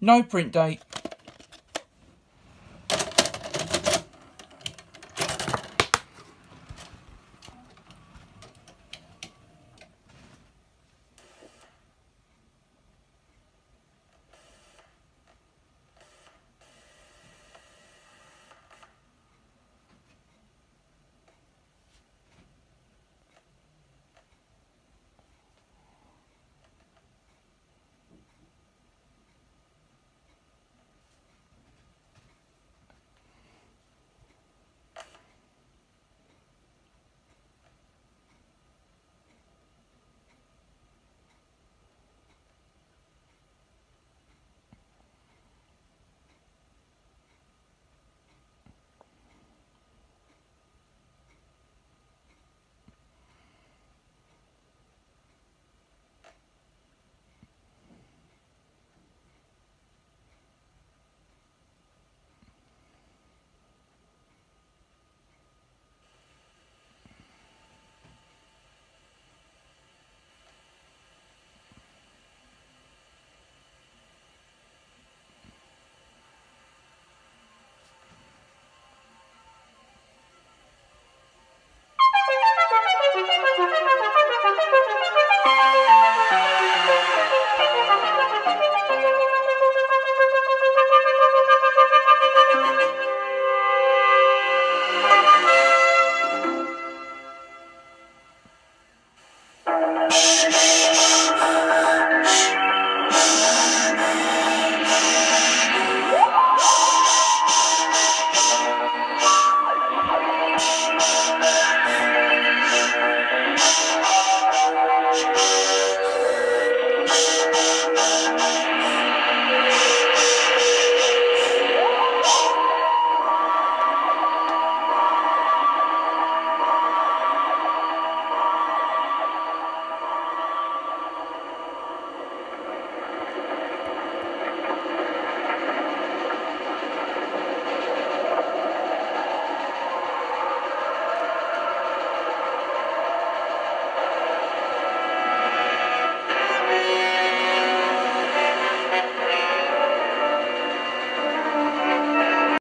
No print date, Shh.